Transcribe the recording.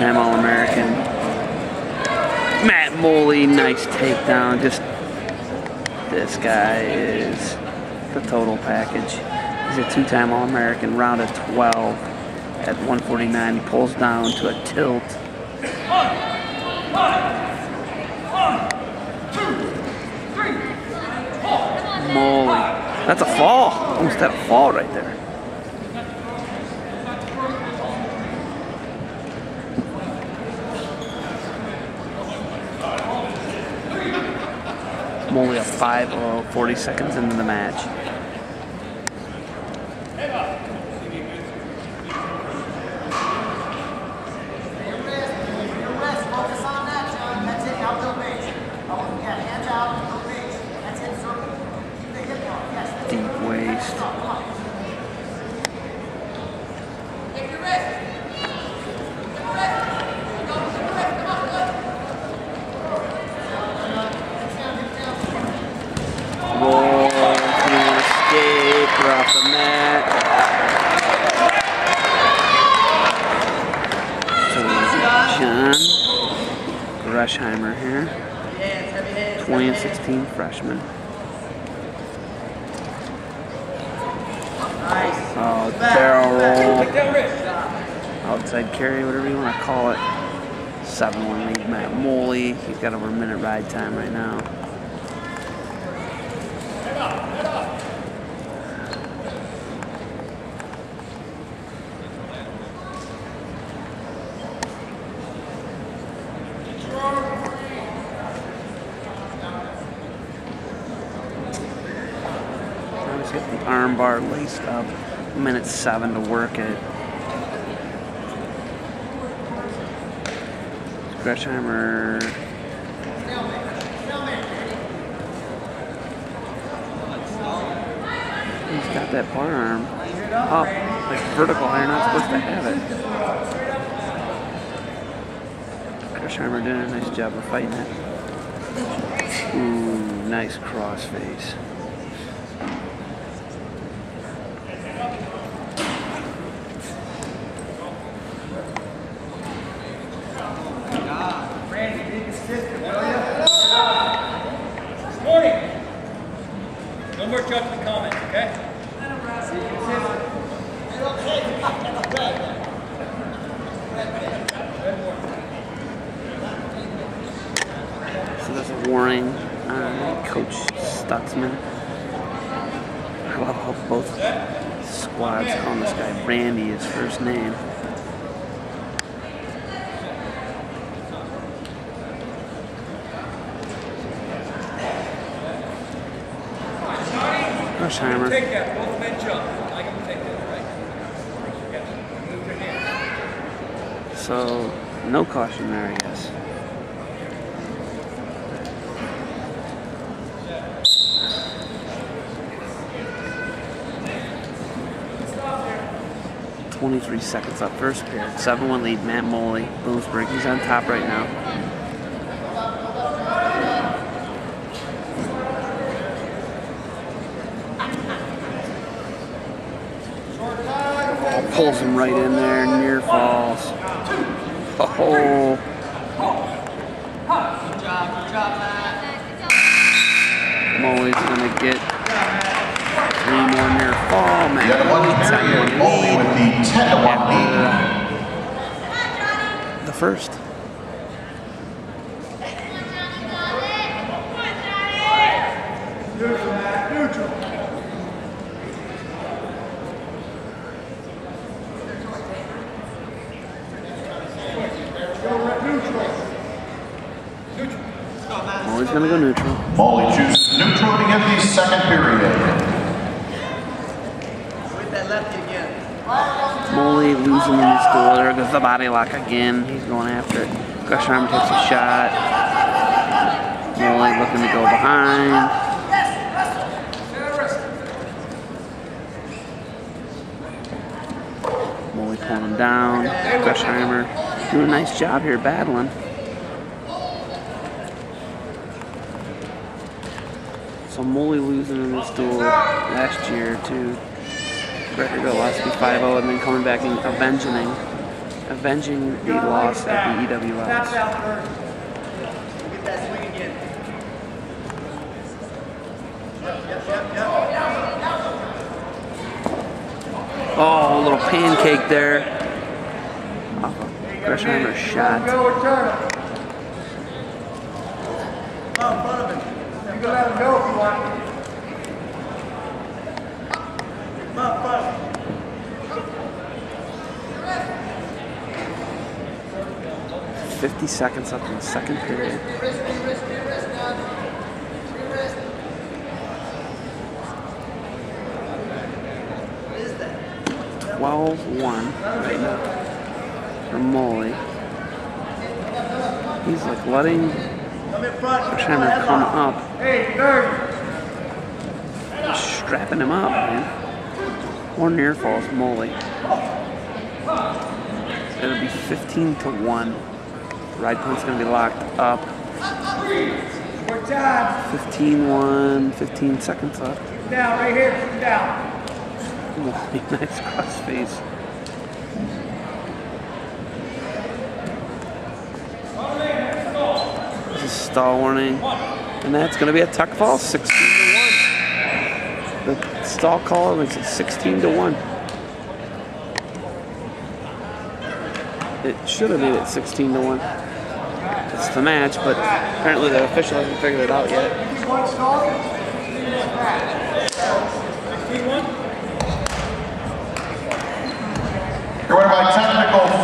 two-time All-American. Matt Moley, nice takedown. Just this guy is the total package. He's a two-time All-American, round of 12 at 149. He pulls down to a tilt. Moley. That's a fall. Almost had a fall right there. Moley a 5 uh, 40 seconds into the match. Deep waist. Roll, coming on escape, we're off the mat. So John Greisheimer here, 20 and 16 freshman. Oh, barrel roll. Outside carry, whatever you want to call it. 7-1 lead Matt Moley. He's got over a minute ride time right now. Bar laced up. Minute seven to work it. Greisheimer. He's got that bar arm up, like vertical. You're not supposed to have it. Greisheimer doing a nice job of fighting it. Ooh, nice cross No more judgment comments, okay? So there's a warning on uh, Coach Stutzman. I love how both squads call this guy Randy his first name. Take that, both men jump. I can take that, right? Move your hand. So no caution there, I guess. Twenty-three seconds up first period. Seven-one lead. Matt Moley, Bloomsburg. He's on top right now. Oh, pulls him right in there. Near falls. Oh. Moley's gonna get three more near fall. Moley, one second period, one Moley lead. with the 10 to 1 lead. The first. Moley's gonna go neutral. Moley chooses neutral to begin the second period. Moley losing in his duel. There goes the body lock again. He's going after it. Greisheimer takes a shot. Moley looking to go behind. Moley pulling him down. Greisheimer doing a nice job here battling. So Moley losing in this duel last year to Gregory Gillespie 5-0 and then coming back and avenging avenging the loss at the EWL. Oh, a little pancake there. Off shot. Go return it. Come on, front of him. You can let him go if you want. Come on, front of him. 50 seconds left in the second period. Twelve one right now for Moley. He's like letting In front. Come up, strapping him up, man. More near falls Moley. It'll be 15 to 1. Ride punt's gonna be locked up. More time. 15 1, 15 seconds left. Down, right here. Down. Moley, nice cross face. This is stall warning. And that's gonna be a tuck fall, 16 to 1. The stall call makes it 16 to 1. It should have made it 16 to 1. It's the match, but apparently the official hasn't figured it out yet. You want stall? Your winner by technical